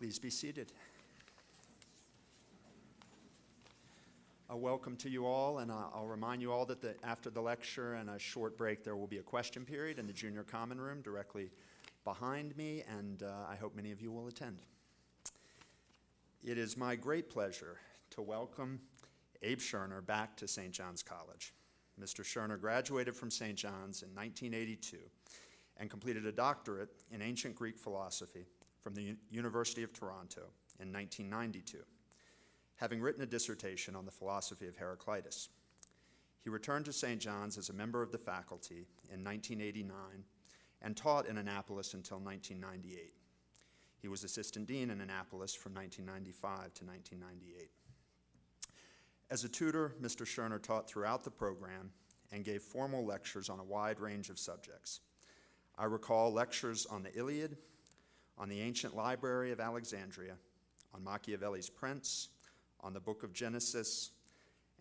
Please be seated. A welcome to you all, and I'll remind you all that the, after the lecture and a short break, there will be a question period in the junior common room directly behind me, and uh, I hope many of you will attend. It is my great pleasure to welcome Abe Schoener back to St. John's College. Mr. Schoener graduated from St. John's in 1982 and completed a doctorate in ancient Greek philosophy from the University of Toronto in 1992, having written a dissertation on the philosophy of Heraclitus. He returned to St. John's as a member of the faculty in 1989 and taught in Annapolis until 1998. He was assistant dean in Annapolis from 1995 to 1998. As a tutor, Mr. Schoener taught throughout the program and gave formal lectures on a wide range of subjects. I recall lectures on the Iliad, on the ancient library of Alexandria, on Machiavelli's Prince, on the book of Genesis,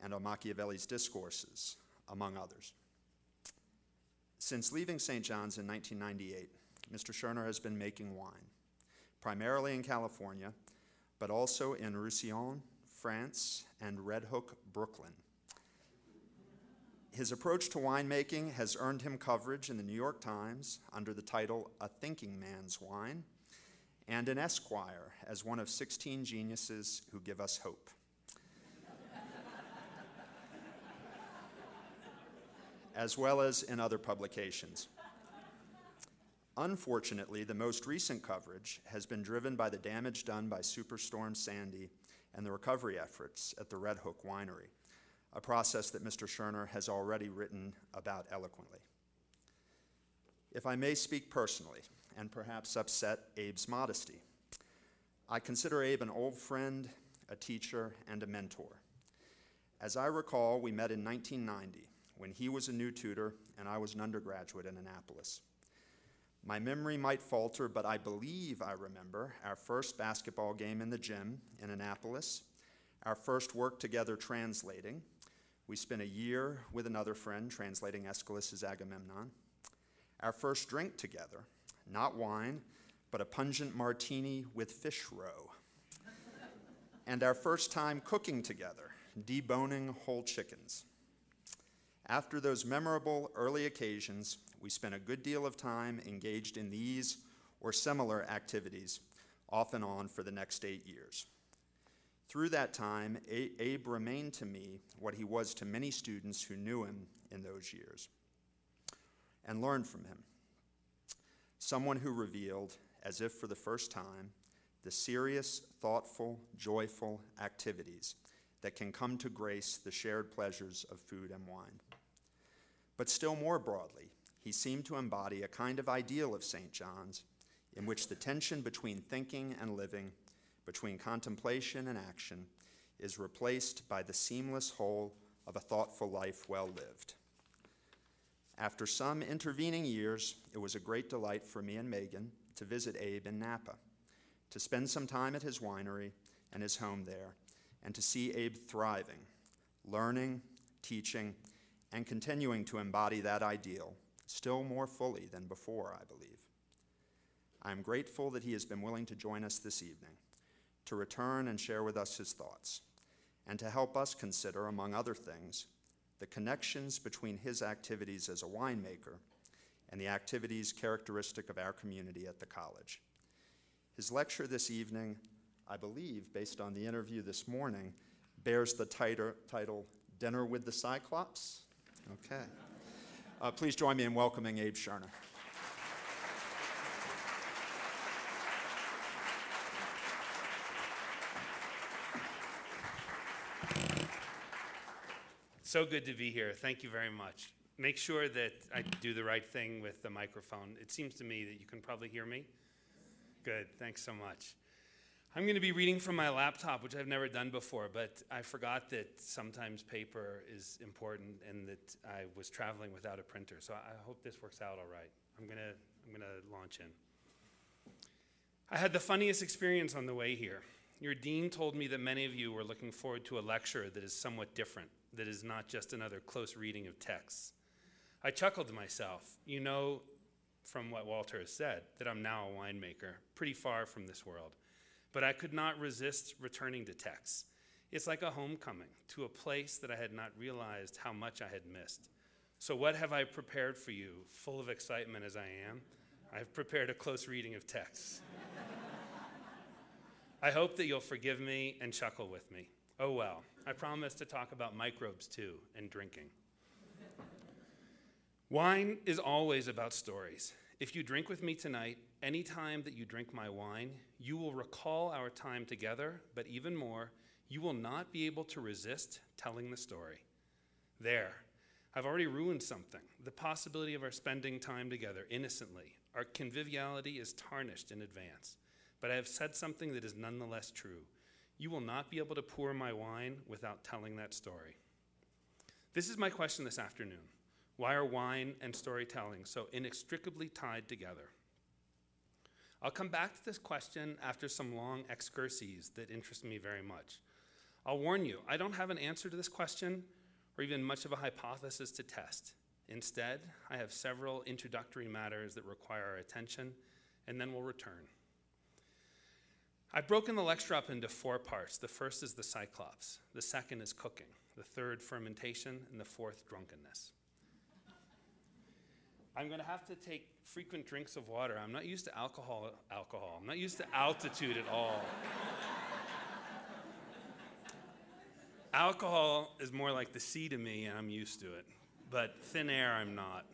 and on Machiavelli's discourses, among others. Since leaving St. John's in 1998, Mr. Schoener has been making wine, primarily in California, but also in Roussillon, France, and Red Hook, Brooklyn. His approach to winemaking has earned him coverage in the New York Times under the title A Thinking Man's Wine, and an Esquire as one of 16 geniuses who give us hope. as well as in other publications. Unfortunately, the most recent coverage has been driven by the damage done by Superstorm Sandy and the recovery efforts at the Red Hook Winery, a process that Mr. Schoener has already written about eloquently. If I may speak personally, and perhaps upset Abe's modesty, I consider Abe an old friend, a teacher, and a mentor. As I recall, we met in 1990 when he was a new tutor and I was an undergraduate in Annapolis. My memory might falter, but I believe I remember our first basketball game in the gym in Annapolis, our first work together translating. We spent a year with another friend translating Aeschylus's Agamemnon. Our first drink together, not wine, but a pungent martini with fish roe. and our first time cooking together, deboning whole chickens. After those memorable early occasions, we spent a good deal of time engaged in these or similar activities, off and on for the next eight years. Through that time, Abe remained to me what he was to many students who knew him in those years and learned from him. Someone who revealed, as if for the first time, the serious, thoughtful, joyful activities that can come to grace the shared pleasures of food and wine. But still more broadly, he seemed to embody a kind of ideal of St. John's in which the tension between thinking and living, between contemplation and action, is replaced by the seamless whole of a thoughtful life well lived. After some intervening years, it was a great delight for me and Megan to visit Abe in Napa, to spend some time at his winery and his home there, and to see Abe thriving, learning, teaching, and continuing to embody that ideal still more fully than before, I believe. I am grateful that he has been willing to join us this evening, to return and share with us his thoughts, and to help us consider, among other things, the connections between his activities as a winemaker and the activities characteristic of our community at the college. His lecture this evening, I believe, based on the interview this morning, bears the title, title Dinner with the Cyclops. Okay. Uh, please join me in welcoming Abe Schoener. So good to be here. Thank you very much. Make sure that I do the right thing with the microphone. It seems to me that you can probably hear me. Good. Thanks so much. I'm going to be reading from my laptop, which I've never done before, but I forgot that sometimes paper is important and that I was traveling without a printer. So I hope this works out all right. I'm going to, I'm going to launch in. I had the funniest experience on the way here. Your dean told me that many of you were looking forward to a lecture that is somewhat different, that is not just another close reading of texts. I chuckled to myself. You know, from what Walter has said, that I'm now a winemaker, pretty far from this world. but I could not resist returning to texts. It's like a homecoming to a place that I had not realized how much I had missed. So, what have I prepared for you, full of excitement as I am? I've prepared a close reading of texts. I hope that you'll forgive me and chuckle with me. Oh well, I promised to talk about microbes too and drinking. Wine is always about stories. If you drink with me tonight, any time that you drink my wine, you will recall our time together, but even more, you will not be able to resist telling the story. There, I've already ruined something the possibility of our spending time together innocently. Our conviviality is tarnished in advance. But I have said something that is nonetheless true. You will not be able to pour my wine without telling that story. This is my question this afternoon. Why are wine and storytelling so inextricably tied together? I'll come back to this question after some long excurses that interest me very much. I'll warn you, I don't have an answer to this question or even much of a hypothesis to test. Instead, I have several introductory matters that require our attention, and then we'll return. I've broken the lecture up into four parts. The first is the Cyclops, the second is cooking, the third, fermentation, and the fourth, drunkenness. I'm going to have to take frequent drinks of water. I'm not used to alcohol. Alcohol. I'm not used to altitude at all. alcohol is more like the sea to me, and I'm used to it. But thin air, I'm not.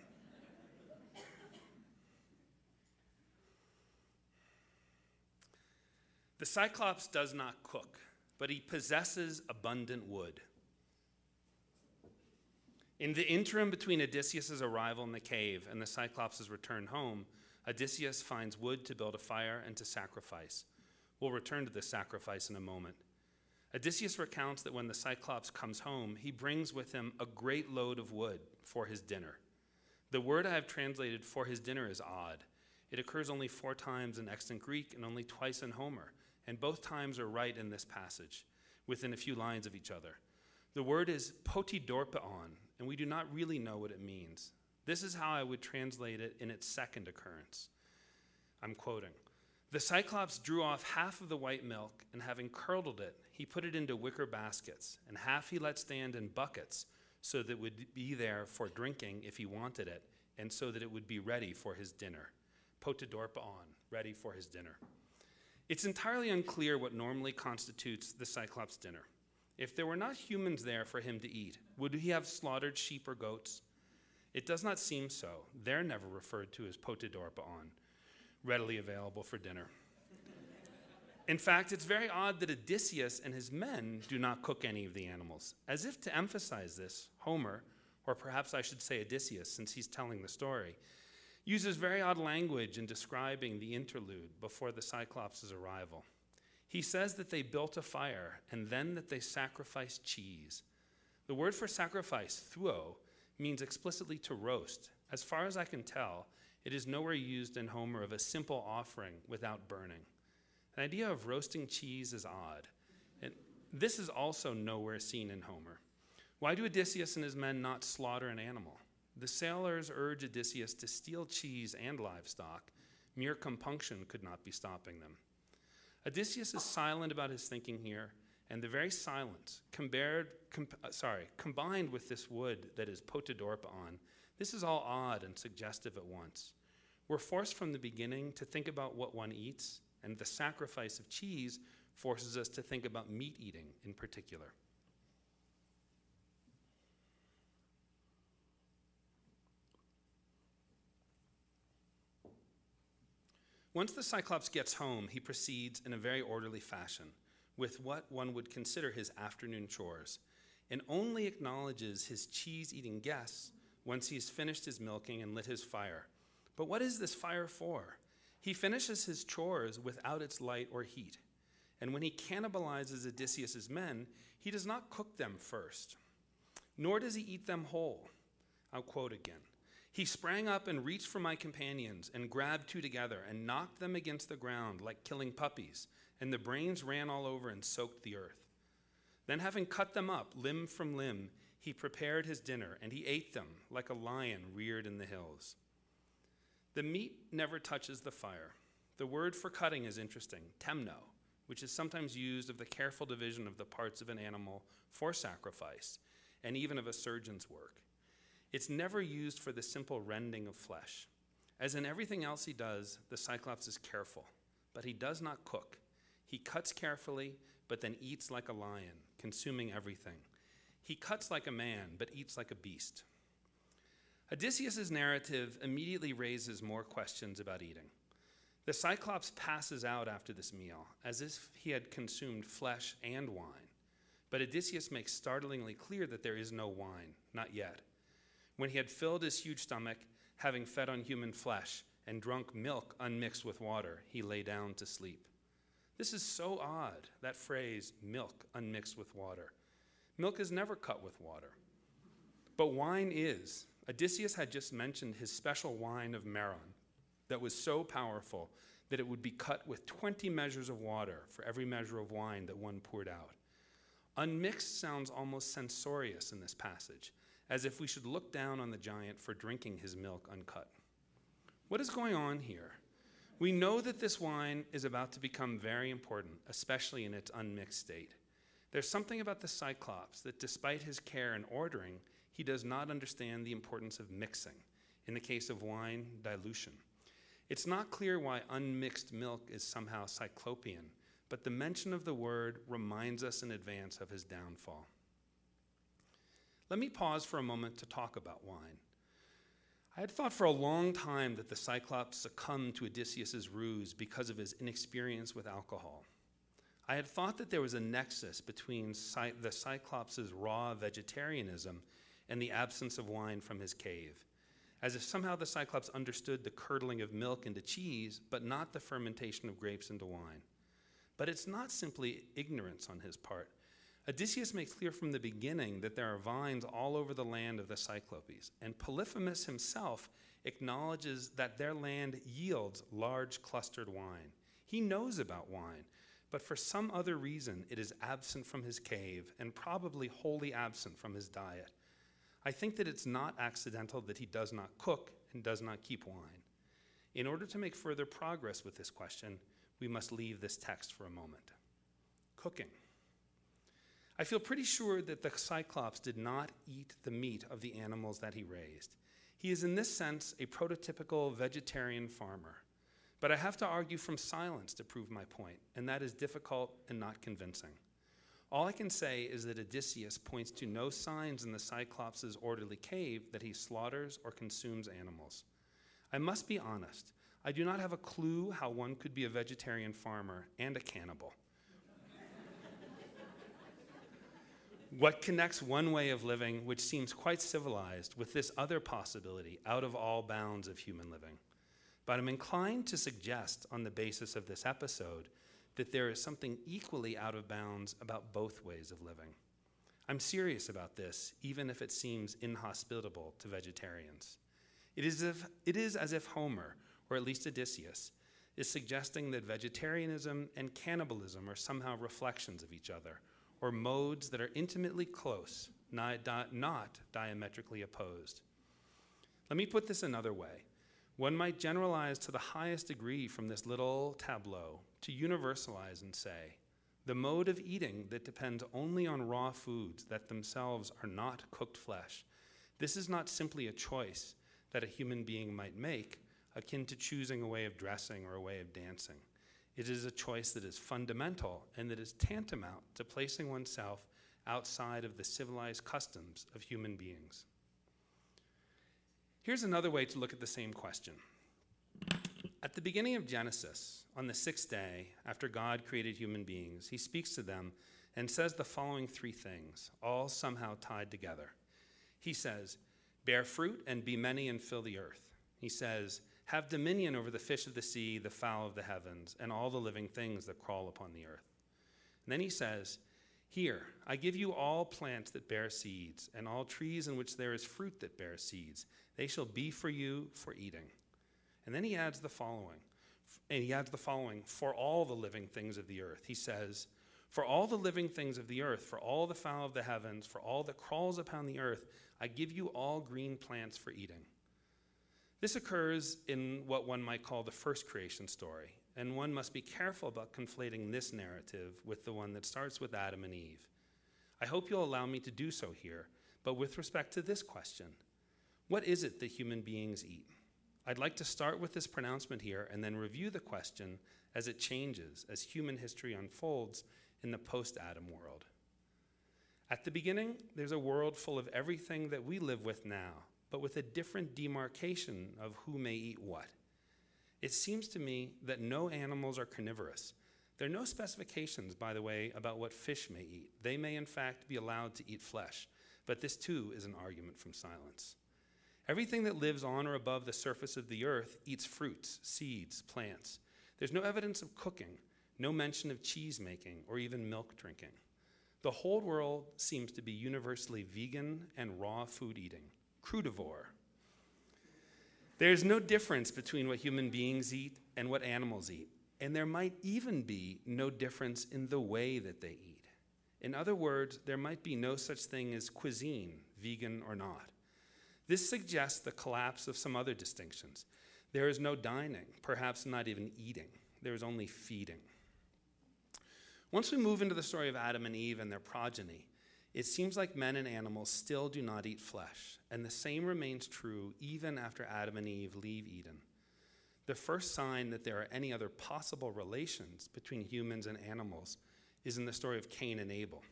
The Cyclops does not cook, but he possesses abundant wood. In the interim between Odysseus' arrival in the cave and the Cyclops' return home, Odysseus finds wood to build a fire and to sacrifice. We'll return to this sacrifice in a moment. Odysseus recounts that when the Cyclops comes home, he brings with him a great load of wood for his dinner. The word I have translated for his dinner is odd. It occurs only four times in extant Greek and only twice in Homer, and both times are right in this passage, within a few lines of each other. The word is potidorpeon, and we do not really know what it means. This is how I would translate it in its second occurrence. I'm quoting The Cyclops drew off half of the white milk, and having curdled it, he put it into wicker baskets, and half he let stand in buckets, so that it would be there for drinking if he wanted it, and so that it would be ready for his dinner. Potidorpeon, ready for his dinner. It's entirely unclear what normally constitutes the Cyclops' dinner. If there were not humans there for him to eat, would he have slaughtered sheep or goats? It does not seem so. They're never referred to as potidorpeon, readily available for dinner. In fact, it's very odd that Odysseus and his men do not cook any of the animals. As if to emphasize this, Homer, or perhaps I should say Odysseus, since he's telling the story, uses very odd language in describing the interlude before the Cyclops' arrival. He says that they built a fire and then that they sacrificed cheese. The word for sacrifice, thuo, means explicitly to roast. As far as I can tell, it is nowhere used in Homer of a simple offering without burning. The idea of roasting cheese is odd. And this is also nowhere seen in Homer. Why do Odysseus and his men not slaughter an animal? The sailors urge Odysseus to steal cheese and livestock. Mere compunction could not be stopping them. Odysseus is silent about his thinking here, and the very silence, compared, com, uh, sorry, combined with this wood that is potidorpeon, this is all odd and suggestive at once. We're forced from the beginning to think about what one eats, and the sacrifice of cheese forces us to think about meat eating in particular. Once the Cyclops gets home, he proceeds in a very orderly fashion with what one would consider his afternoon chores, and only acknowledges his cheese eating guests once he's finished his milking and lit his fire. But what is this fire for? He finishes his chores without its light or heat. And when he cannibalizes Odysseus's men, he does not cook them first, nor does he eat them whole. I'll quote again. He sprang up and reached for my companions and grabbed two together and knocked them against the ground like killing puppies, and the brains ran all over and soaked the earth. Then, having cut them up limb from limb, he prepared his dinner and he ate them like a lion reared in the hills. The meat never touches the fire. The word for cutting is interesting, temno, which is sometimes used of the careful division of the parts of an animal for sacrifice, and even of a surgeon's work. It's never used for the simple rending of flesh. As in everything else he does, the Cyclops is careful, but he does not cook. He cuts carefully, but then eats like a lion, consuming everything. He cuts like a man, but eats like a beast. Odysseus' narrative immediately raises more questions about eating. The Cyclops passes out after this meal, as if he had consumed flesh and wine. But Odysseus makes startlingly clear that there is no wine, not yet. When he had filled his huge stomach, having fed on human flesh, and drunk milk unmixed with water, he lay down to sleep. This is so odd, that phrase, milk unmixed with water. Milk is never cut with water. But wine is. Odysseus had just mentioned his special wine of Maron that was so powerful that it would be cut with 20 measures of water for every measure of wine that one poured out. Unmixed sounds almost censorious in this passage, as if we should look down on the giant for drinking his milk uncut. What is going on here? We know that this wine is about to become very important, especially in its unmixed state. There's something about the Cyclops that, despite his care in ordering, he does not understand the importance of mixing. In the case of wine, dilution. It's not clear why unmixed milk is somehow cyclopean, but the mention of the word reminds us in advance of his downfall. Let me pause for a moment to talk about wine. I had thought for a long time that the Cyclops succumbed to Odysseus' ruse because of his inexperience with alcohol. I had thought that there was a nexus between Cy- the Cyclops' raw vegetarianism and the absence of wine from his cave as if somehow the Cyclops understood the curdling of milk into cheese, but not the fermentation of grapes into wine. But it's not simply ignorance on his part. Odysseus makes clear from the beginning that there are vines all over the land of the Cyclopes, and Polyphemus himself acknowledges that their land yields large clustered wine. He knows about wine, but for some other reason it is absent from his cave and probably wholly absent from his diet. I think that it's not accidental that he does not cook and does not keep wine. In order to make further progress with this question, we must leave this text for a moment. Cooking. I feel pretty sure that the Cyclops did not eat the meat of the animals that he raised. He is, in this sense, a prototypical vegetarian farmer. But I have to argue from silence to prove my point, and that is difficult and not convincing. All I can say is that Odysseus points to no signs in the Cyclops' orderly cave that he slaughters or consumes animals. I must be honest, I do not have a clue how one could be a vegetarian farmer and a cannibal. What connects one way of living, which seems quite civilized, with this other possibility out of all bounds of human living? But I'm inclined to suggest, on the basis of this episode, that there is something equally out of bounds about both ways of living. I'm serious about this, even if it seems inhospitable to vegetarians. It is, if, it is as if Homer, or at least Odysseus, is suggesting that vegetarianism and cannibalism are somehow reflections of each other, or modes that are intimately close, not, not diametrically opposed. Let me put this another way. One might generalize to the highest degree from this little tableau to universalize and say, the mode of eating that depends only on raw foods that themselves are not cooked flesh, this is not simply a choice that a human being might make, akin to choosing a way of dressing or a way of dancing. It is a choice that is fundamental and that is tantamount to placing oneself outside of the civilized customs of human beings. Here's another way to look at the same question. At the beginning of Genesis, on the sixth day, after God created human beings, he speaks to them and says the following three things, all somehow tied together. He says, Bear fruit and be many and fill the earth. He says, Have dominion over the fish of the sea, the fowl of the heavens, and all the living things that crawl upon the earth. And then he says, Here, I give you all plants that bear seeds, and all trees in which there is fruit that bears seeds they shall be for you for eating. And then he adds the following. And he adds the following for all the living things of the earth. He says, For all the living things of the earth, for all the fowl of the heavens, for all that crawls upon the earth, I give you all green plants for eating. This occurs in what one might call the first creation story, and one must be careful about conflating this narrative with the one that starts with Adam and Eve. I hope you'll allow me to do so here, but with respect to this question what is it that human beings eat? I'd like to start with this pronouncement here and then review the question as it changes, as human history unfolds in the post Adam world. At the beginning, there's a world full of everything that we live with now, but with a different demarcation of who may eat what. It seems to me that no animals are carnivorous. There are no specifications, by the way, about what fish may eat. They may, in fact, be allowed to eat flesh, but this too is an argument from silence. Everything that lives on or above the surface of the earth eats fruits, seeds, plants. There's no evidence of cooking, no mention of cheese making, or even milk drinking. The whole world seems to be universally vegan and raw food eating, crudivore. There's no difference between what human beings eat and what animals eat, and there might even be no difference in the way that they eat. In other words, there might be no such thing as cuisine, vegan or not. This suggests the collapse of some other distinctions. There is no dining, perhaps not even eating, there is only feeding. Once we move into the story of Adam and Eve and their progeny, it seems like men and animals still do not eat flesh, and the same remains true even after Adam and Eve leave Eden. The first sign that there are any other possible relations between humans and animals is in the story of Cain and Abel.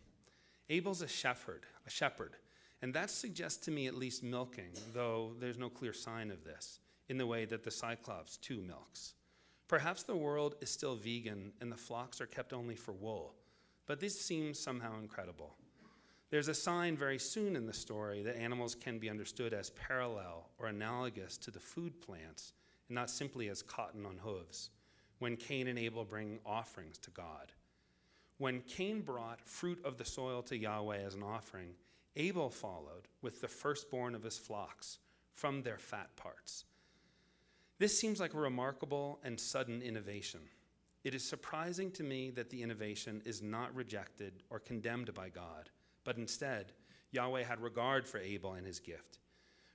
Abel's a shepherd, a shepherd, and that suggests to me at least milking, though there's no clear sign of this, in the way that the Cyclops too milks. Perhaps the world is still vegan and the flocks are kept only for wool, but this seems somehow incredible. There's a sign very soon in the story that animals can be understood as parallel or analogous to the food plants and not simply as cotton on hooves, when Cain and Abel bring offerings to God. When Cain brought fruit of the soil to Yahweh as an offering, Abel followed with the firstborn of his flocks from their fat parts. This seems like a remarkable and sudden innovation. It is surprising to me that the innovation is not rejected or condemned by God, but instead, Yahweh had regard for Abel and his gift.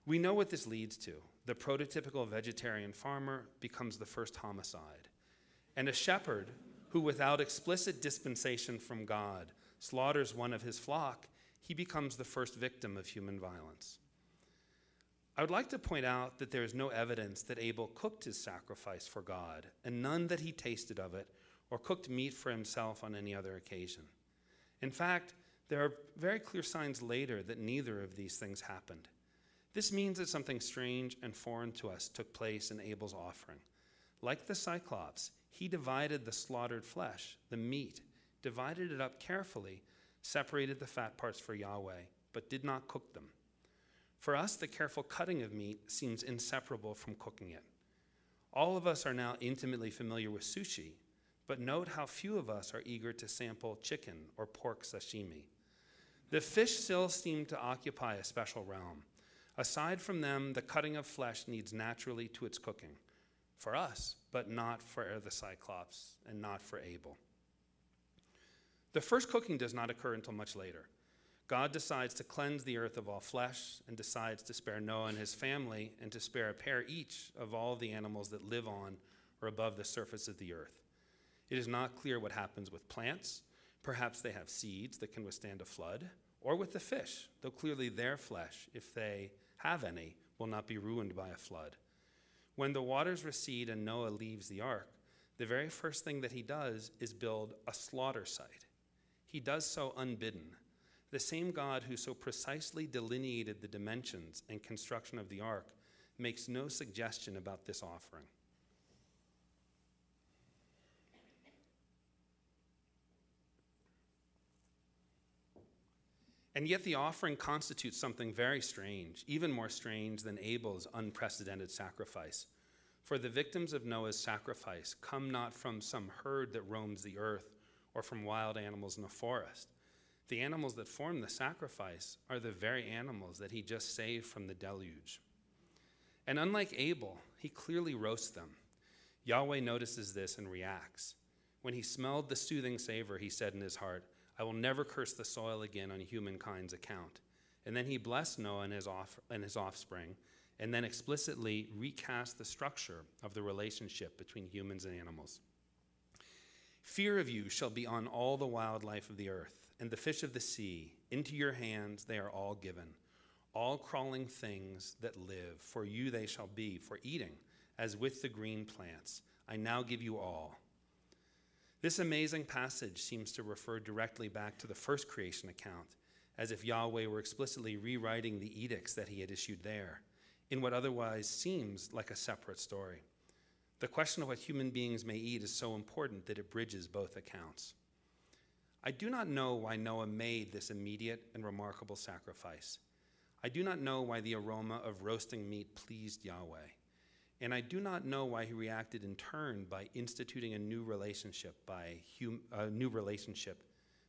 We know what this leads to. The prototypical vegetarian farmer becomes the first homicide. And a shepherd who, without explicit dispensation from God, slaughters one of his flock he becomes the first victim of human violence. I would like to point out that there is no evidence that Abel cooked his sacrifice for God, and none that he tasted of it or cooked meat for himself on any other occasion. In fact, there are very clear signs later that neither of these things happened. This means that something strange and foreign to us took place in Abel's offering. Like the Cyclops, he divided the slaughtered flesh, the meat, divided it up carefully separated the fat parts for Yahweh, but did not cook them. For us, the careful cutting of meat seems inseparable from cooking it. All of us are now intimately familiar with sushi, but note how few of us are eager to sample chicken or pork sashimi. The fish still seem to occupy a special realm. Aside from them, the cutting of flesh needs naturally to its cooking. For us, but not for the Cyclops and not for Abel. The first cooking does not occur until much later. God decides to cleanse the earth of all flesh and decides to spare Noah and his family and to spare a pair each of all the animals that live on or above the surface of the earth. It is not clear what happens with plants. Perhaps they have seeds that can withstand a flood, or with the fish, though clearly their flesh, if they have any, will not be ruined by a flood. When the waters recede and Noah leaves the ark, the very first thing that he does is build a slaughter site. He does so unbidden. The same God who so precisely delineated the dimensions and construction of the ark makes no suggestion about this offering. And yet, the offering constitutes something very strange, even more strange than Abel's unprecedented sacrifice. For the victims of Noah's sacrifice come not from some herd that roams the earth or from wild animals in the forest. The animals that form the sacrifice are the very animals that he just saved from the deluge. And unlike Abel, he clearly roasts them. Yahweh notices this and reacts. When he smelled the soothing savor, he said in his heart, I will never curse the soil again on humankind's account. And then he blessed Noah and his, off- and his offspring, and then explicitly recast the structure of the relationship between humans and animals. Fear of you shall be on all the wildlife of the earth, and the fish of the sea. Into your hands they are all given, all crawling things that live. For you they shall be for eating, as with the green plants. I now give you all. This amazing passage seems to refer directly back to the first creation account, as if Yahweh were explicitly rewriting the edicts that he had issued there, in what otherwise seems like a separate story. The question of what human beings may eat is so important that it bridges both accounts. I do not know why Noah made this immediate and remarkable sacrifice. I do not know why the aroma of roasting meat pleased Yahweh. And I do not know why he reacted in turn by instituting a new relationship, by hum, a new relationship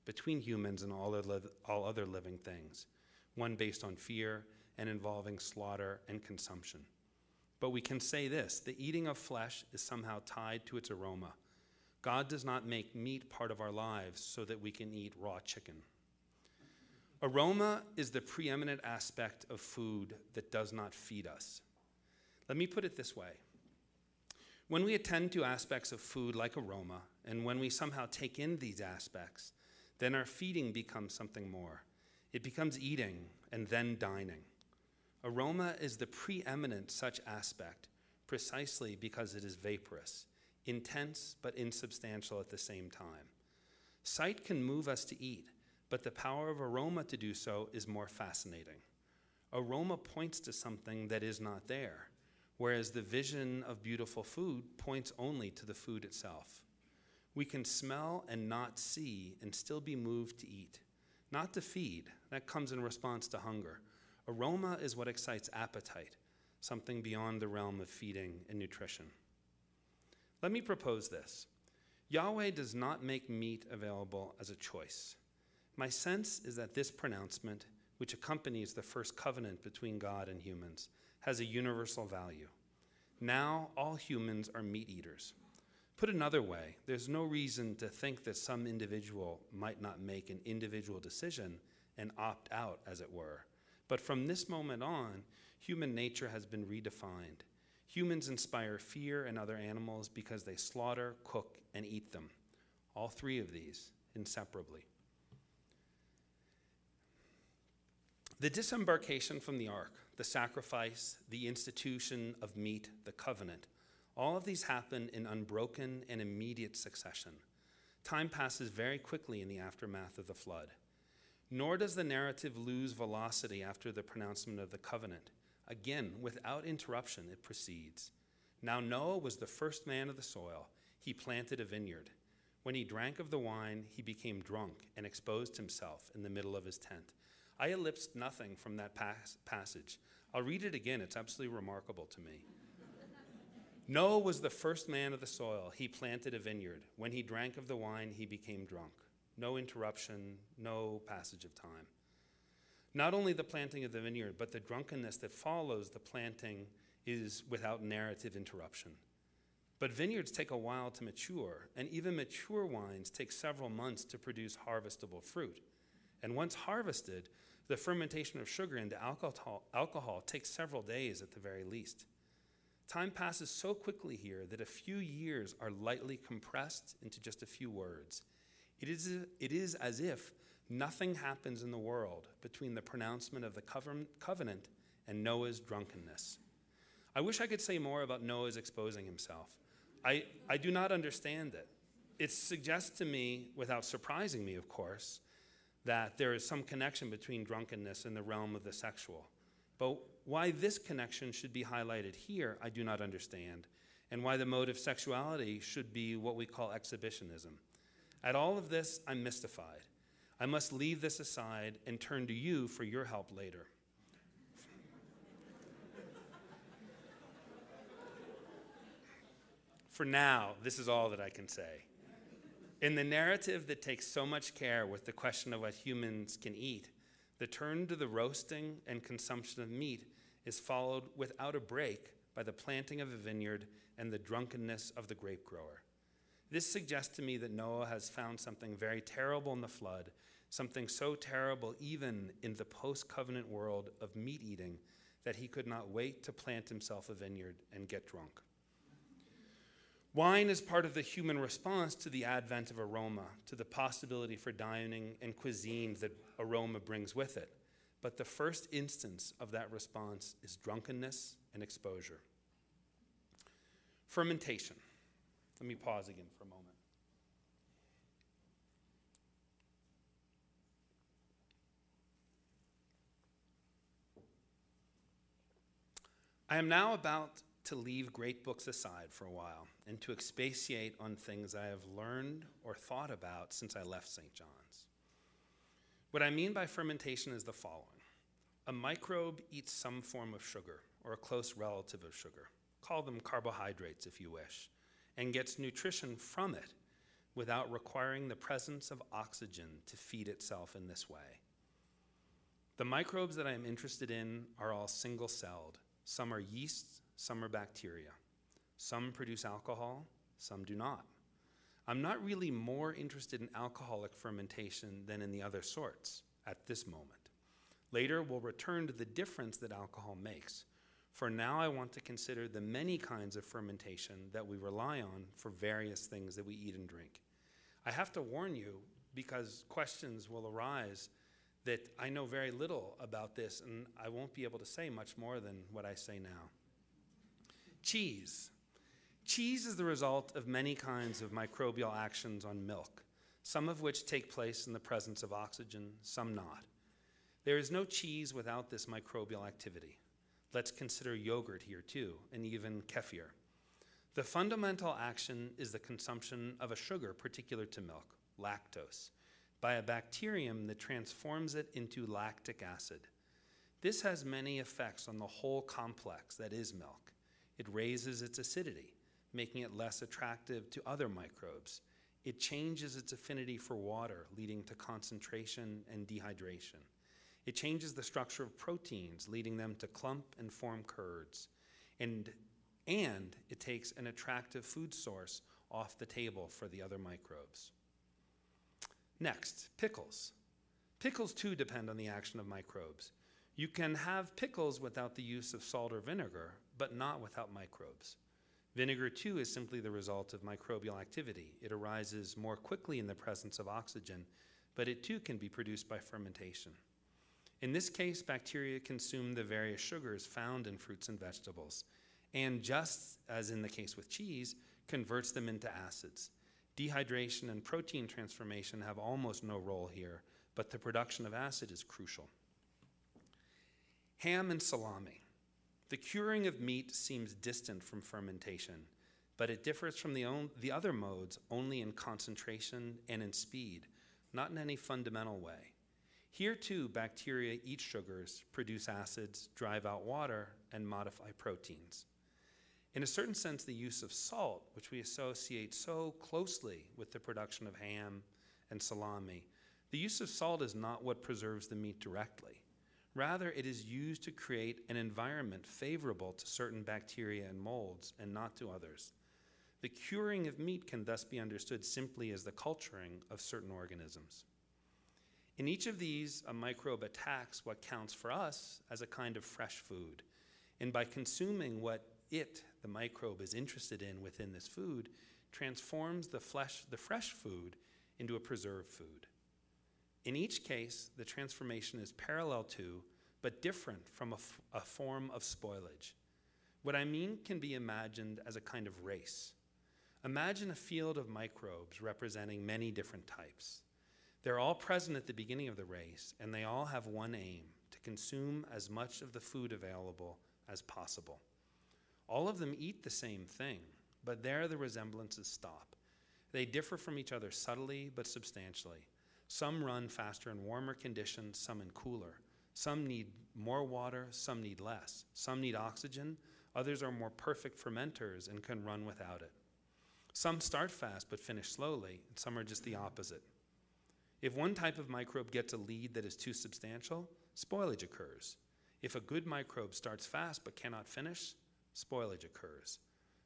between humans and all all other living things, one based on fear and involving slaughter and consumption. But we can say this the eating of flesh is somehow tied to its aroma. God does not make meat part of our lives so that we can eat raw chicken. Aroma is the preeminent aspect of food that does not feed us. Let me put it this way when we attend to aspects of food like aroma, and when we somehow take in these aspects, then our feeding becomes something more. It becomes eating and then dining. Aroma is the preeminent such aspect precisely because it is vaporous, intense but insubstantial at the same time. Sight can move us to eat, but the power of aroma to do so is more fascinating. Aroma points to something that is not there, whereas the vision of beautiful food points only to the food itself. We can smell and not see and still be moved to eat, not to feed, that comes in response to hunger. Aroma is what excites appetite, something beyond the realm of feeding and nutrition. Let me propose this Yahweh does not make meat available as a choice. My sense is that this pronouncement, which accompanies the first covenant between God and humans, has a universal value. Now, all humans are meat eaters. Put another way, there's no reason to think that some individual might not make an individual decision and opt out, as it were. But from this moment on, human nature has been redefined. Humans inspire fear in other animals because they slaughter, cook, and eat them. All three of these, inseparably. The disembarkation from the ark, the sacrifice, the institution of meat, the covenant, all of these happen in unbroken and immediate succession. Time passes very quickly in the aftermath of the flood. Nor does the narrative lose velocity after the pronouncement of the covenant. Again, without interruption, it proceeds. Now Noah was the first man of the soil. He planted a vineyard. When he drank of the wine, he became drunk and exposed himself in the middle of his tent. I ellipsed nothing from that pas- passage. I'll read it again, it's absolutely remarkable to me. Noah was the first man of the soil. He planted a vineyard. When he drank of the wine, he became drunk. No interruption, no passage of time. Not only the planting of the vineyard, but the drunkenness that follows the planting is without narrative interruption. But vineyards take a while to mature, and even mature wines take several months to produce harvestable fruit. And once harvested, the fermentation of sugar into alcohol, alcohol takes several days at the very least. Time passes so quickly here that a few years are lightly compressed into just a few words. It is, it is as if nothing happens in the world between the pronouncement of the covenant and Noah's drunkenness. I wish I could say more about Noah's exposing himself. I, I do not understand it. It suggests to me, without surprising me, of course, that there is some connection between drunkenness and the realm of the sexual. But why this connection should be highlighted here, I do not understand, and why the mode of sexuality should be what we call exhibitionism. At all of this, I'm mystified. I must leave this aside and turn to you for your help later. for now, this is all that I can say. In the narrative that takes so much care with the question of what humans can eat, the turn to the roasting and consumption of meat is followed without a break by the planting of a vineyard and the drunkenness of the grape grower. This suggests to me that Noah has found something very terrible in the flood, something so terrible even in the post covenant world of meat eating that he could not wait to plant himself a vineyard and get drunk. Wine is part of the human response to the advent of aroma, to the possibility for dining and cuisine that aroma brings with it. But the first instance of that response is drunkenness and exposure. Fermentation. Let me pause again for a moment. I am now about to leave great books aside for a while and to expatiate on things I have learned or thought about since I left St. John's. What I mean by fermentation is the following a microbe eats some form of sugar or a close relative of sugar, call them carbohydrates if you wish, and gets nutrition from it without requiring the presence of oxygen to feed itself in this way. The microbes that I am interested in are all single celled. Some are yeasts, some are bacteria. Some produce alcohol, some do not. I'm not really more interested in alcoholic fermentation than in the other sorts at this moment. Later, we'll return to the difference that alcohol makes. For now, I want to consider the many kinds of fermentation that we rely on for various things that we eat and drink. I have to warn you because questions will arise that I know very little about this and I won't be able to say much more than what I say now. Cheese. Cheese is the result of many kinds of microbial actions on milk, some of which take place in the presence of oxygen, some not. There is no cheese without this microbial activity. Let's consider yogurt here too, and even kefir. The fundamental action is the consumption of a sugar particular to milk, lactose, by a bacterium that transforms it into lactic acid. This has many effects on the whole complex that is milk. It raises its acidity, making it less attractive to other microbes. It changes its affinity for water, leading to concentration and dehydration. It changes the structure of proteins, leading them to clump and form curds. And, and it takes an attractive food source off the table for the other microbes. Next, pickles. Pickles too depend on the action of microbes. You can have pickles without the use of salt or vinegar, but not without microbes. Vinegar, too, is simply the result of microbial activity. It arises more quickly in the presence of oxygen, but it too can be produced by fermentation. In this case, bacteria consume the various sugars found in fruits and vegetables, and just as in the case with cheese, converts them into acids. Dehydration and protein transformation have almost no role here, but the production of acid is crucial. Ham and salami. The curing of meat seems distant from fermentation, but it differs from the, on, the other modes only in concentration and in speed, not in any fundamental way. Here, too, bacteria eat sugars, produce acids, drive out water, and modify proteins. In a certain sense, the use of salt, which we associate so closely with the production of ham and salami, the use of salt is not what preserves the meat directly. Rather, it is used to create an environment favorable to certain bacteria and molds and not to others. The curing of meat can thus be understood simply as the culturing of certain organisms. In each of these, a microbe attacks what counts for us as a kind of fresh food. And by consuming what it, the microbe, is interested in within this food, transforms the, flesh, the fresh food into a preserved food. In each case, the transformation is parallel to, but different from a, form of spoilage. What I mean can be imagined as a kind of race. Imagine a field of microbes representing many different types. They're all present at the beginning of the race, and they all have one aim to consume as much of the food available as possible. All of them eat the same thing, but there the resemblances stop. They differ from each other subtly but substantially. Some run faster in warmer conditions, some in cooler. Some need more water, some need less. Some need oxygen, others are more perfect fermenters and can run without it. Some start fast but finish slowly, and some are just the opposite. If one type of microbe gets a lead that is too substantial, spoilage occurs. If a good microbe starts fast but cannot finish, spoilage occurs.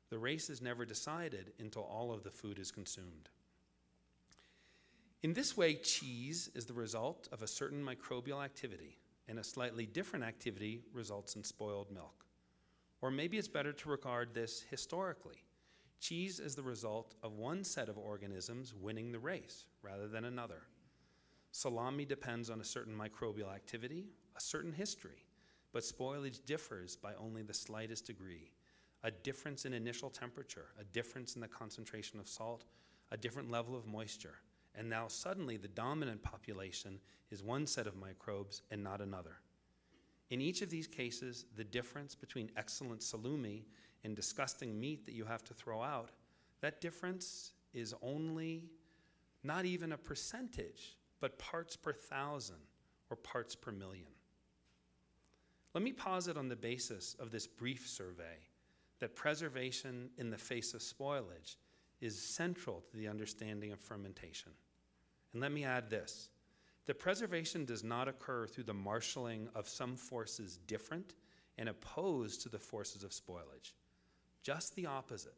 The race is never decided until all of the food is consumed. In this way, cheese is the result of a certain microbial activity, and a slightly different activity results in spoiled milk. Or maybe it's better to regard this historically. cheese is the result of one set of organisms winning the race rather than another. Salami depends on a certain microbial activity, a certain history, but spoilage differs by only the slightest degree. A difference in initial temperature, a difference in the concentration of salt, a different level of moisture. And now suddenly the dominant population is one set of microbes and not another. In each of these cases, the difference between excellent salumi and disgusting meat that you have to throw out, that difference is only not even a percentage, but parts per thousand or parts per million. Let me posit on the basis of this brief survey that preservation in the face of spoilage is central to the understanding of fermentation. And let me add this the preservation does not occur through the marshaling of some forces different and opposed to the forces of spoilage. Just the opposite.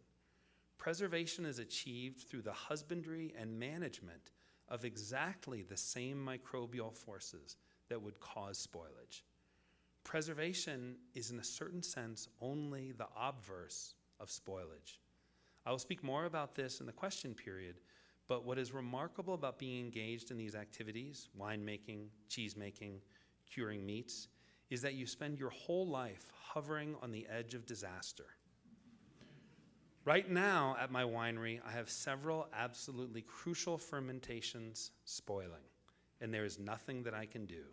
Preservation is achieved through the husbandry and management of exactly the same microbial forces that would cause spoilage. Preservation is, in a certain sense, only the obverse of spoilage. I will speak more about this in the question period, but what is remarkable about being engaged in these activities, winemaking, cheese making, curing meats, is that you spend your whole life hovering on the edge of disaster. Right now at my winery, I have several absolutely crucial fermentations spoiling, and there is nothing that I can do.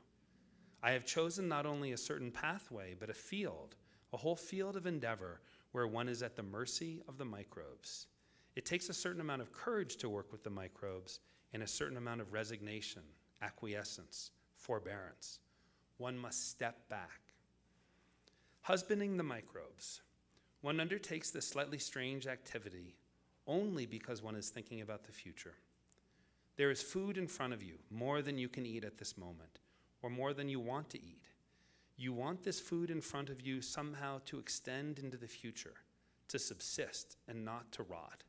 I have chosen not only a certain pathway, but a field, a whole field of endeavor where one is at the mercy of the microbes. It takes a certain amount of courage to work with the microbes and a certain amount of resignation, acquiescence, forbearance. One must step back. Husbanding the microbes. One undertakes this slightly strange activity only because one is thinking about the future. There is food in front of you, more than you can eat at this moment, or more than you want to eat. You want this food in front of you somehow to extend into the future, to subsist and not to rot.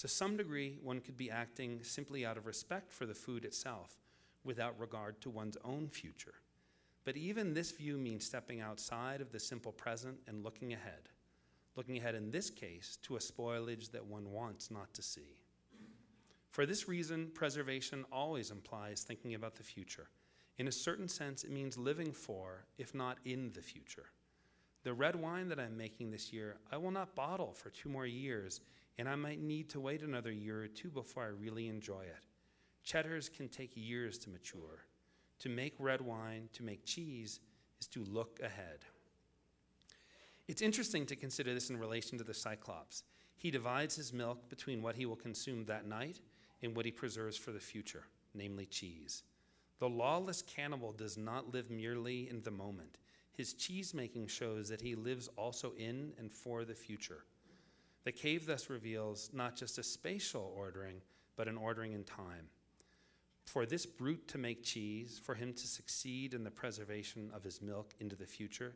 To some degree, one could be acting simply out of respect for the food itself, without regard to one's own future. But even this view means stepping outside of the simple present and looking ahead looking ahead in this case to a spoilage that one wants not to see. For this reason, preservation always implies thinking about the future. In a certain sense, it means living for, if not in, the future. The red wine that I'm making this year, I will not bottle for two more years, and I might need to wait another year or two before I really enjoy it. Cheddars can take years to mature. To make red wine, to make cheese, is to look ahead. It's interesting to consider this in relation to the Cyclops. He divides his milk between what he will consume that night and what he preserves for the future, namely cheese. The lawless cannibal does not live merely in the moment. His cheese making shows that he lives also in and for the future. The cave thus reveals not just a spatial ordering, but an ordering in time. For this brute to make cheese, for him to succeed in the preservation of his milk into the future,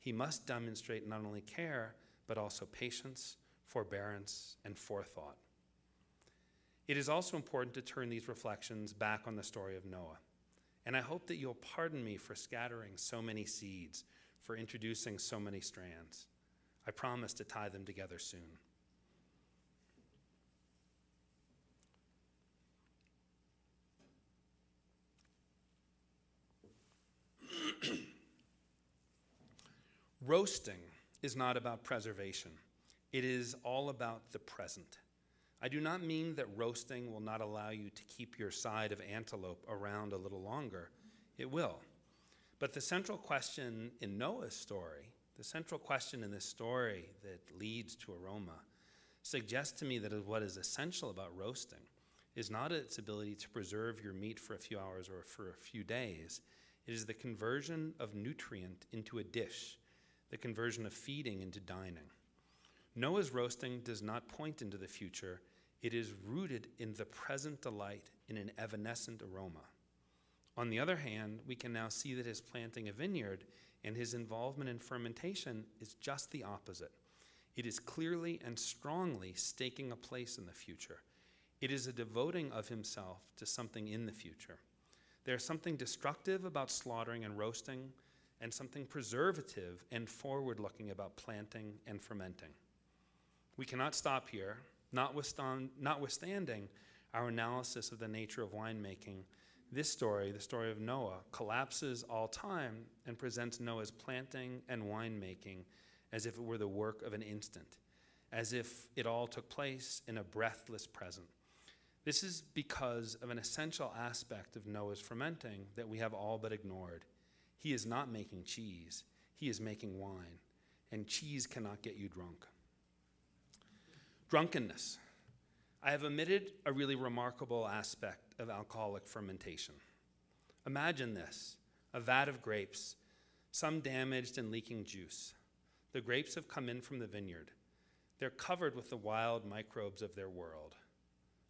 he must demonstrate not only care, but also patience, forbearance, and forethought. It is also important to turn these reflections back on the story of Noah. And I hope that you'll pardon me for scattering so many seeds, for introducing so many strands. I promise to tie them together soon. Roasting is not about preservation, it is all about the present. I do not mean that roasting will not allow you to keep your side of antelope around a little longer. It will. But the central question in Noah's story, the central question in this story that leads to aroma, suggests to me that what is essential about roasting is not its ability to preserve your meat for a few hours or for a few days. It is the conversion of nutrient into a dish the conversion of feeding into dining. Noah's roasting does not point into the future, it is rooted in the present delight in an evanescent aroma. On the other hand, we can now see that his planting a vineyard and his involvement in fermentation is just the opposite. It is clearly and strongly staking a place in the future. It is a devoting of himself to something in the future. There's something destructive about slaughtering and roasting, and something preservative and forward looking about planting and fermenting. We cannot stop here, notwithstanding our analysis of the nature of winemaking. This story, the story of Noah, collapses all time and presents Noah's planting and winemaking as if it were the work of an instant, as if it all took place in a breathless present. This is because of an essential aspect of Noah's fermenting that we have all but ignored. He is not making cheese, he is making wine, and cheese cannot get you drunk. Drunkenness. I have omitted a really remarkable aspect of alcoholic fermentation. Imagine this a vat of grapes, some damaged and leaking juice. The grapes have come in from the vineyard. They're covered with the wild microbes of their world.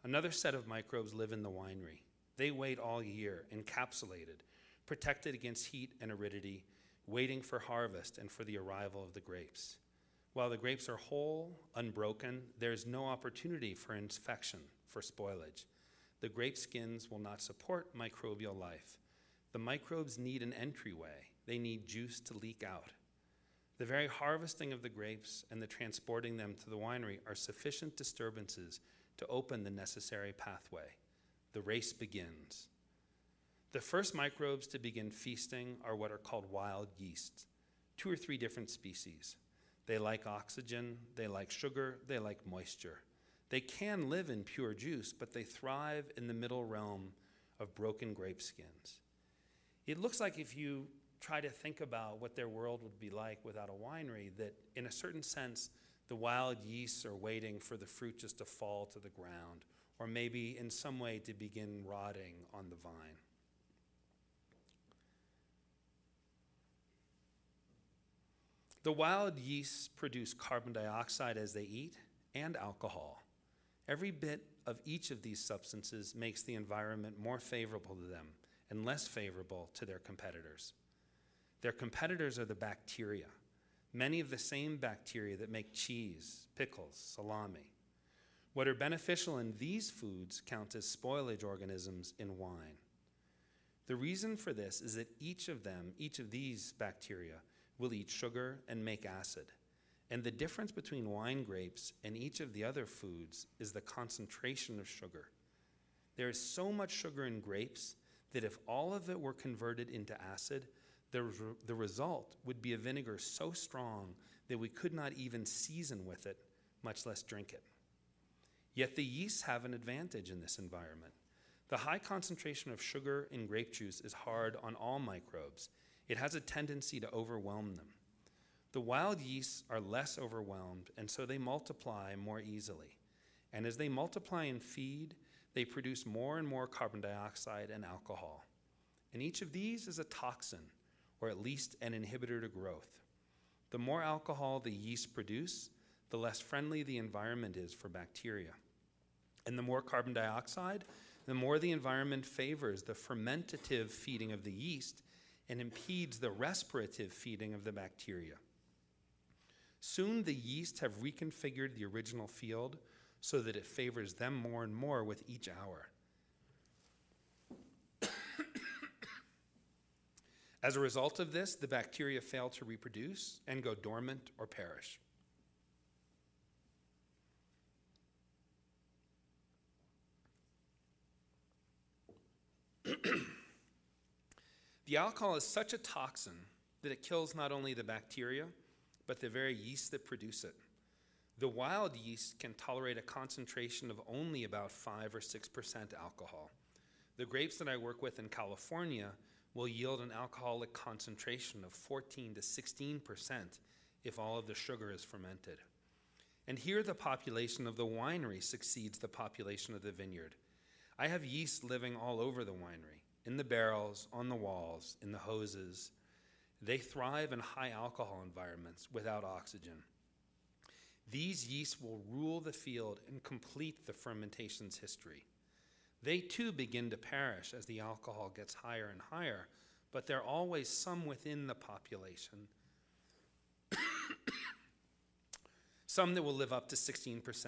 Another set of microbes live in the winery. They wait all year, encapsulated, protected against heat and aridity, waiting for harvest and for the arrival of the grapes. While the grapes are whole, unbroken, there is no opportunity for infection, for spoilage. The grape skins will not support microbial life. The microbes need an entryway, they need juice to leak out. The very harvesting of the grapes and the transporting them to the winery are sufficient disturbances to open the necessary pathway. The race begins. The first microbes to begin feasting are what are called wild yeasts, two or three different species. They like oxygen, they like sugar, they like moisture. They can live in pure juice, but they thrive in the middle realm of broken grape skins. It looks like if you try to think about what their world would be like without a winery, that in a certain sense, the wild yeasts are waiting for the fruit just to fall to the ground, or maybe in some way to begin rotting on the vine. The wild yeasts produce carbon dioxide as they eat and alcohol. Every bit of each of these substances makes the environment more favorable to them and less favorable to their competitors. Their competitors are the bacteria many of the same bacteria that make cheese, pickles, salami. What are beneficial in these foods count as spoilage organisms in wine. The reason for this is that each of them, each of these bacteria, will eat sugar and make acid. And the difference between wine grapes and each of the other foods is the concentration of sugar. There is so much sugar in grapes that if all of it were converted into acid, the, the result would be a vinegar so strong that we could not even season with it, much less drink it. Yet the yeasts have an advantage in this environment. The high concentration of sugar in grape juice is hard on all microbes. It has a tendency to overwhelm them. The wild yeasts are less overwhelmed, and so they multiply more easily. And as they multiply and feed, they produce more and more carbon dioxide and alcohol. And each of these is a toxin or at least an inhibitor to growth. The more alcohol the yeast produce, the less friendly the environment is for bacteria. And the more carbon dioxide, the more the environment favors the fermentative feeding of the yeast and impedes the respirative feeding of the bacteria. Soon the yeast have reconfigured the original field so that it favors them more and more with each hour. As a result of this, the bacteria fail to reproduce and go dormant or perish. the alcohol is such a toxin that it kills not only the bacteria, but the very yeast that produce it. The wild yeast can tolerate a concentration of only about 5 or 6% alcohol. The grapes that I work with in California will yield an alcoholic concentration of 14 to 16 percent if all of the sugar is fermented. And here the population of the winery succeeds the population of the vineyard. I have yeast living all over the winery, in the barrels, on the walls, in the hoses. They thrive in high alcohol environments without oxygen. These yeasts will rule the field and complete the fermentation's history. They too begin to perish as the alcohol gets higher and higher, but there are always some within the population, some that will live up to 16%.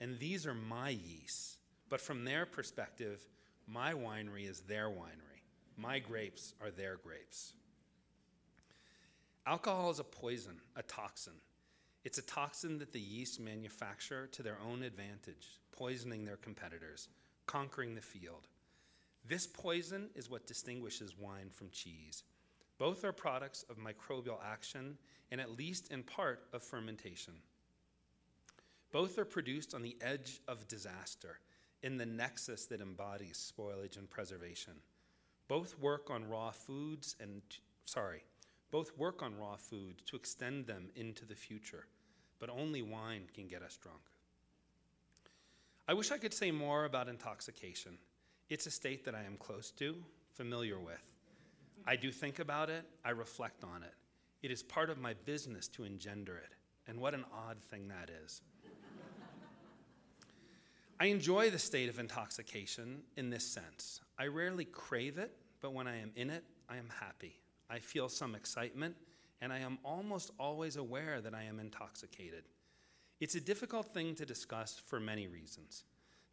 And these are my yeasts. But from their perspective, my winery is their winery. My grapes are their grapes. Alcohol is a poison, a toxin. It's a toxin that the yeast manufacture to their own advantage, poisoning their competitors, conquering the field. This poison is what distinguishes wine from cheese. Both are products of microbial action and, at least in part, of fermentation. Both are produced on the edge of disaster, in the nexus that embodies spoilage and preservation. Both work on raw foods and, sorry, both work on raw foods to extend them into the future, but only wine can get us drunk. I wish I could say more about intoxication. It's a state that I am close to, familiar with. I do think about it, I reflect on it. It is part of my business to engender it, and what an odd thing that is. I enjoy the state of intoxication in this sense. I rarely crave it, but when I am in it, I am happy. I feel some excitement, and I am almost always aware that I am intoxicated. It's a difficult thing to discuss for many reasons,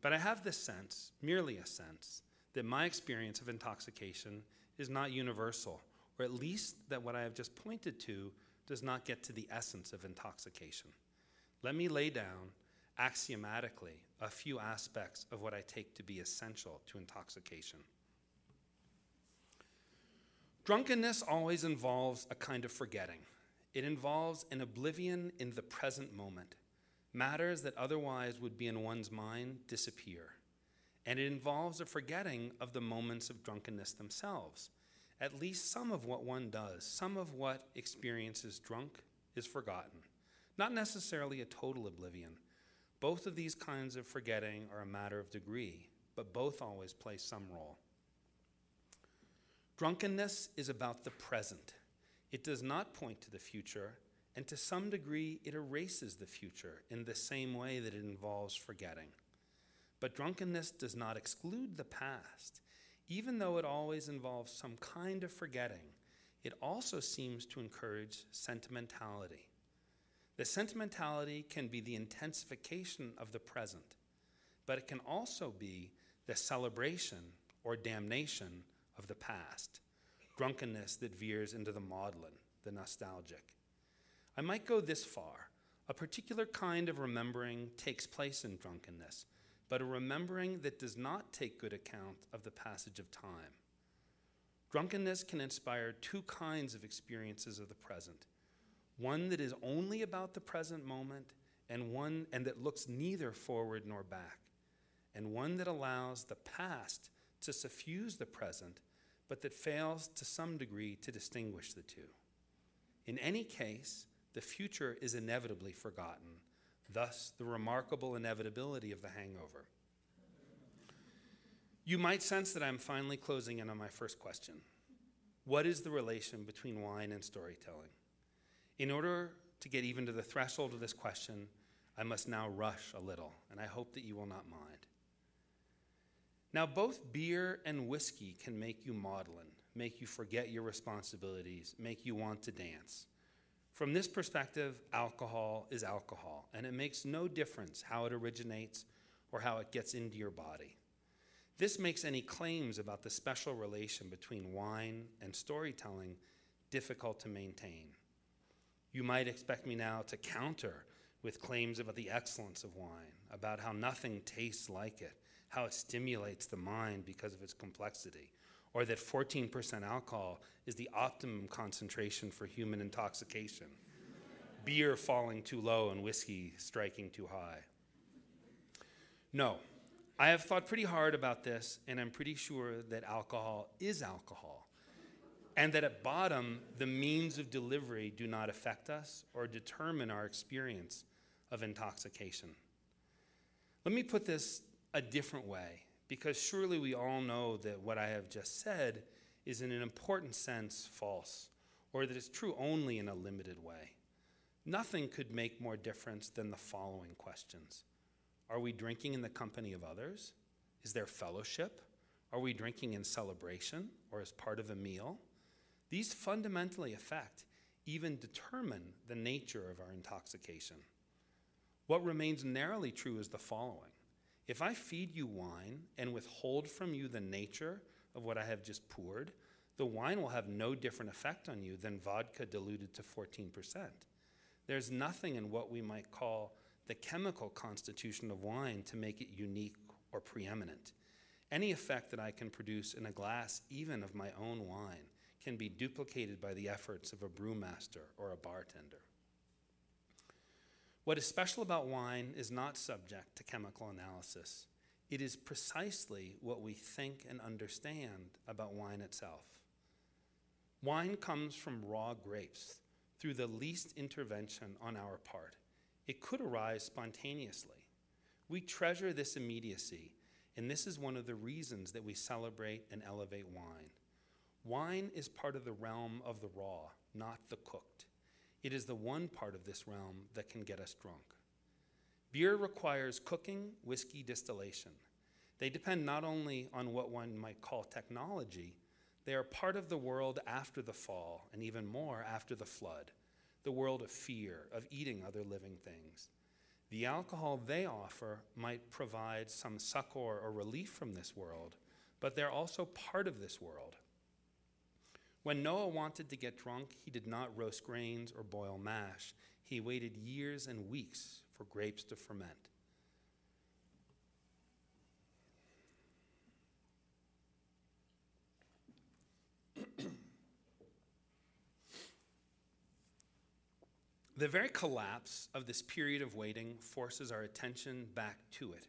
but I have this sense, merely a sense, that my experience of intoxication is not universal, or at least that what I have just pointed to does not get to the essence of intoxication. Let me lay down axiomatically a few aspects of what I take to be essential to intoxication. Drunkenness always involves a kind of forgetting. It involves an oblivion in the present moment. Matters that otherwise would be in one's mind disappear. And it involves a forgetting of the moments of drunkenness themselves. At least some of what one does, some of what experiences drunk, is forgotten. Not necessarily a total oblivion, both of these kinds of forgetting are a matter of degree, but both always play some role. Drunkenness is about the present. It does not point to the future, and to some degree, it erases the future in the same way that it involves forgetting. But drunkenness does not exclude the past. Even though it always involves some kind of forgetting, it also seems to encourage sentimentality. The sentimentality can be the intensification of the present, but it can also be the celebration or damnation of the past, drunkenness that veers into the maudlin, the nostalgic. I might go this far. A particular kind of remembering takes place in drunkenness, but a remembering that does not take good account of the passage of time. Drunkenness can inspire two kinds of experiences of the present one that is only about the present moment, and one and that looks neither forward nor back, and one that allows the past to suffuse the present, but that fails to some degree to distinguish the two. In any case, the future is inevitably forgotten, thus, the remarkable inevitability of the hangover. You might sense that I'm finally closing in on my first question What is the relation between wine and storytelling? In order to get even to the threshold of this question, I must now rush a little, and I hope that you will not mind. Now, both beer and whiskey can make you maudlin, make you forget your responsibilities, make you want to dance. From this perspective, alcohol is alcohol, and it makes no difference how it originates or how it gets into your body. This makes any claims about the special relation between wine and storytelling difficult to maintain. You might expect me now to counter with claims about the excellence of wine, about how nothing tastes like it, how it stimulates the mind because of its complexity, or that 14% alcohol is the optimum concentration for human intoxication, beer falling too low and whiskey striking too high. No, I have thought pretty hard about this, and I'm pretty sure that alcohol is alcohol and that at bottom, the means of delivery do not affect us or determine our experience of intoxication. Let me put this a different way, because surely we all know that what I have just said is in an important sense false, or that it's true only in a limited way. Nothing could make more difference than the following questions Are we drinking in the company of others? Is there fellowship? Are we drinking in celebration or as part of a meal? These fundamentally affect, even determine, the nature of our intoxication. What remains narrowly true is the following If I feed you wine and withhold from you the nature of what I have just poured, the wine will have no different effect on you than vodka diluted to 14%. There's nothing in what we might call the chemical constitution of wine to make it unique or preeminent. Any effect that I can produce in a glass, even of my own wine, can be duplicated by the efforts of a brewmaster or a bartender. What is special about wine is not subject to chemical analysis. It is precisely what we think and understand about wine itself. Wine comes from raw grapes through the least intervention on our part. It could arise spontaneously. We treasure this immediacy, and this is one of the reasons that we celebrate and elevate wine. Wine is part of the realm of the raw, not the cooked. It is the one part of this realm that can get us drunk. Beer requires cooking, whiskey, distillation. They depend not only on what one might call technology, they are part of the world after the fall, and even more after the flood, the world of fear, of eating other living things. The alcohol they offer might provide some succor or relief from this world, but they're also part of this world. When Noah wanted to get drunk, he did not roast grains or boil mash. He waited years and weeks for grapes to ferment. the very collapse of this period of waiting forces our attention back to it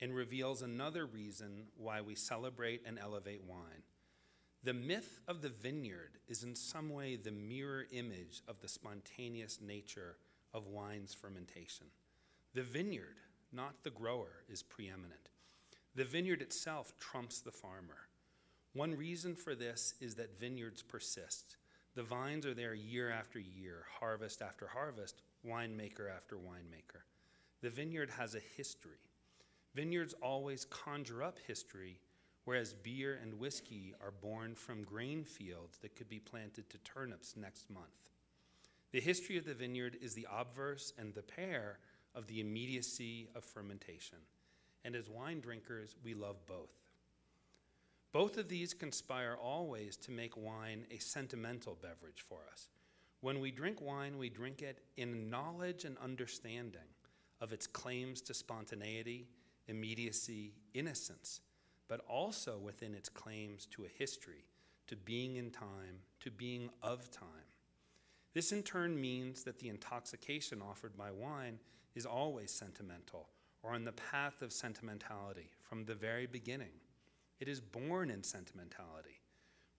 and reveals another reason why we celebrate and elevate wine. The myth of the vineyard is in some way the mirror image of the spontaneous nature of wine's fermentation. The vineyard, not the grower, is preeminent. The vineyard itself trumps the farmer. One reason for this is that vineyards persist. The vines are there year after year, harvest after harvest, winemaker after winemaker. The vineyard has a history. Vineyards always conjure up history whereas beer and whiskey are born from grain fields that could be planted to turnips next month. The history of the vineyard is the obverse and the pair of the immediacy of fermentation. And as wine drinkers, we love both. Both of these conspire always to make wine a sentimental beverage for us. When we drink wine, we drink it in knowledge and understanding of its claims to spontaneity, immediacy, innocence, but also within its claims to a history, to being in time, to being of time. This in turn means that the intoxication offered by wine is always sentimental or on the path of sentimentality from the very beginning. It is born in sentimentality.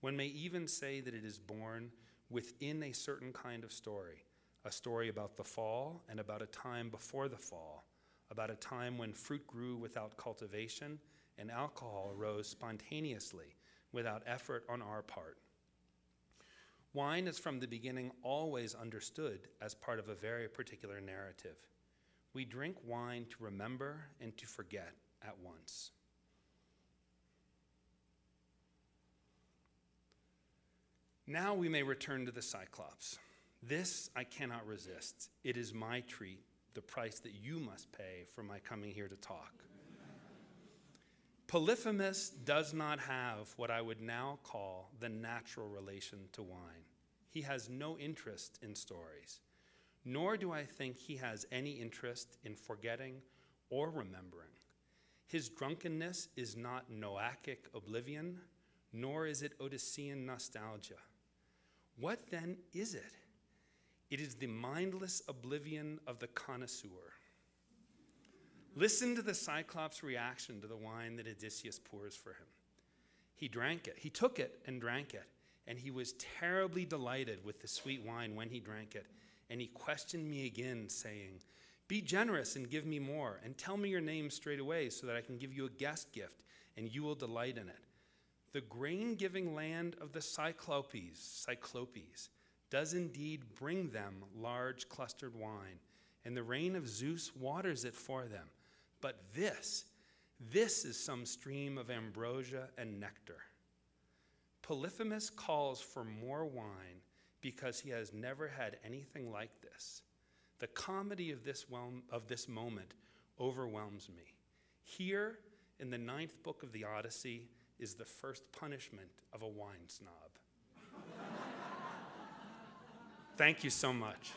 One may even say that it is born within a certain kind of story a story about the fall and about a time before the fall, about a time when fruit grew without cultivation and alcohol arose spontaneously without effort on our part. Wine is from the beginning always understood as part of a very particular narrative. We drink wine to remember and to forget at once. Now we may return to the Cyclops. This I cannot resist. It is my treat, the price that you must pay for my coming here to talk. Polyphemus does not have what I would now call the natural relation to wine. He has no interest in stories, nor do I think he has any interest in forgetting or remembering. His drunkenness is not Noachic oblivion, nor is it Odyssean nostalgia. What then is it? It is the mindless oblivion of the connoisseur. Listen to the Cyclops' reaction to the wine that Odysseus pours for him. He drank it. He took it and drank it. And he was terribly delighted with the sweet wine when he drank it. And he questioned me again, saying, Be generous and give me more, and tell me your name straight away so that I can give you a guest gift, and you will delight in it. The grain giving land of the Cyclopes, Cyclopes, does indeed bring them large clustered wine, and the rain of Zeus waters it for them. But this, this is some stream of ambrosia and nectar. Polyphemus calls for more wine because he has never had anything like this. The comedy of this, of this moment overwhelms me. Here, in the ninth book of the Odyssey, is the first punishment of a wine snob. Thank you so much.